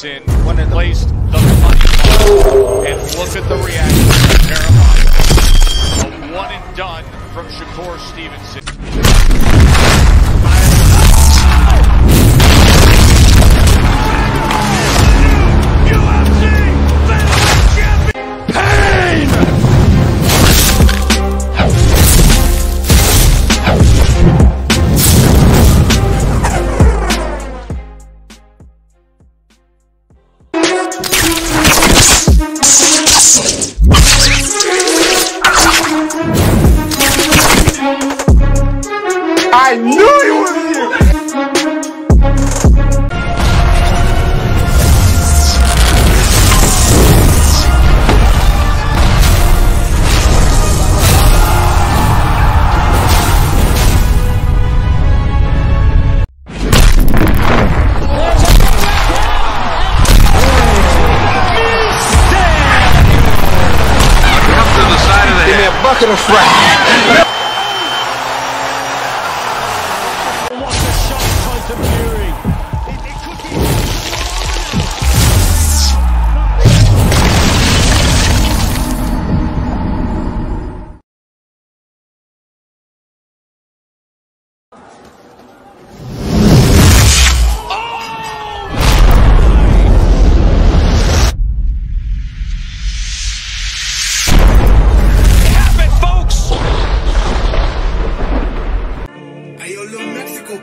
Sin when it placed the money and look at the reaction. I knew it Up to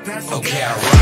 Okay, alright.